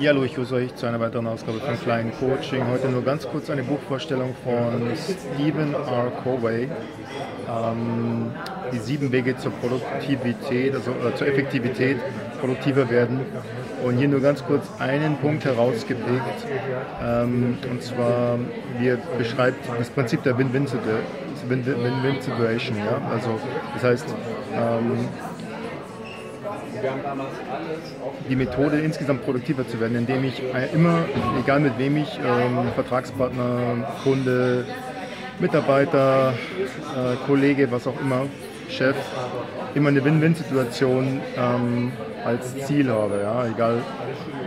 Ja, hallo, ich grüße euch zu einer weiteren Ausgabe von Kleinen Coaching. Heute nur ganz kurz eine Buchvorstellung von Stephen R. Covey. Ähm, die sieben Wege zur Produktivität, also äh, zur Effektivität, produktiver werden. Und hier nur ganz kurz einen Punkt herausgepickt. Ähm, und zwar, wie beschreibt das Prinzip der Win-Win-Situation. Ja? Also, das heißt, ähm, die Methode insgesamt produktiver zu werden, indem ich immer, egal mit wem ich, ähm, Vertragspartner, Kunde, Mitarbeiter, äh, Kollege, was auch immer, Chef, immer eine Win-Win-Situation ähm, als Ziel habe, ja? egal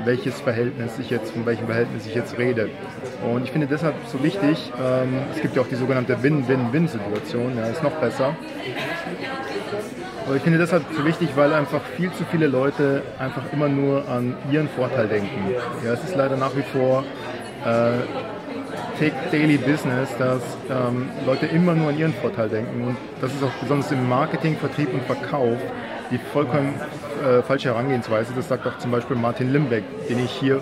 welches Verhältnis ich jetzt, von welchem Verhältnis ich jetzt rede. Und ich finde deshalb so wichtig, ähm, es gibt ja auch die sogenannte Win-Win-Win-Situation, ja, ist noch besser. Aber ich finde deshalb so wichtig, weil einfach viel zu viele Leute einfach immer nur an ihren Vorteil denken. Ja, es ist leider nach wie vor äh, Daily Business, dass ähm, Leute immer nur an ihren Vorteil denken. Und das ist auch besonders im Marketing, Vertrieb und Verkauf die vollkommen äh, falsche Herangehensweise. Das sagt auch zum Beispiel Martin Limbeck, den ich hier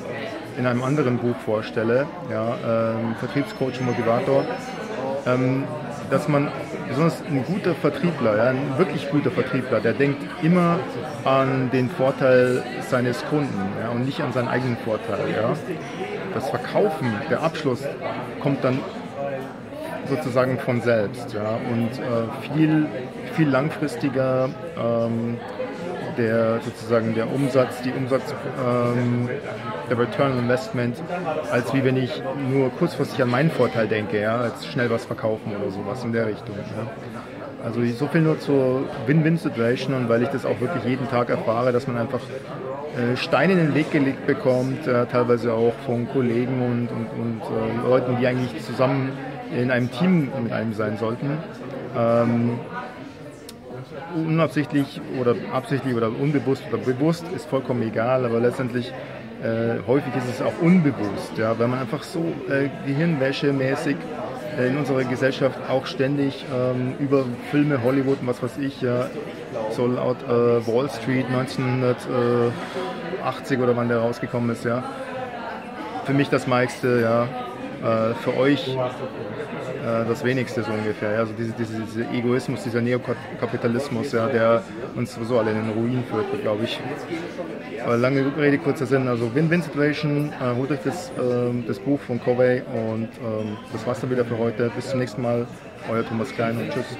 in einem anderen Buch vorstelle, ja, ähm, Vertriebscoach und Motivator. Ähm, dass man besonders ein guter Vertriebler, ja, ein wirklich guter Vertriebler, der denkt immer an den Vorteil seines Kunden ja, und nicht an seinen eigenen Vorteil. Ja. Das Verkaufen, der Abschluss kommt dann sozusagen von selbst ja, und äh, viel, viel langfristiger. Ähm, der sozusagen der Umsatz, die Umsatz, ähm, der Return on Investment, als wie wenn ich nur kurzfristig an meinen Vorteil denke, ja, als schnell was verkaufen oder sowas in der Richtung. Ja. Also so viel nur zur Win-Win-Situation und weil ich das auch wirklich jeden Tag erfahre, dass man einfach äh, Steine in den Weg gelegt bekommt, äh, teilweise auch von Kollegen und, und, und äh, Leuten, die eigentlich zusammen in einem Team mit einem sein sollten. Ähm, unabsichtlich oder absichtlich oder unbewusst oder bewusst ist vollkommen egal, aber letztendlich äh, häufig ist es auch unbewusst, ja, weil man einfach so äh, gehirnwäschemäßig äh, in unserer Gesellschaft auch ständig ähm, über Filme, Hollywood und was weiß ich, ja, so laut äh, Wall Street 1980 oder wann der rausgekommen ist, ja, für mich das meiste, ja, äh, für euch äh, das Wenigste so ungefähr. Ja? Also diese, diese, dieser Egoismus, dieser Neokapitalismus, ja, der uns sowieso alle in den Ruin führt, glaube ich. Aber lange Rede, kurzer Sinn. Also Win-Win-Situation, äh, holt euch das, äh, das Buch von Covey und ähm, das war's dann wieder für heute. Bis zum nächsten Mal. Euer Thomas Klein und tschüss.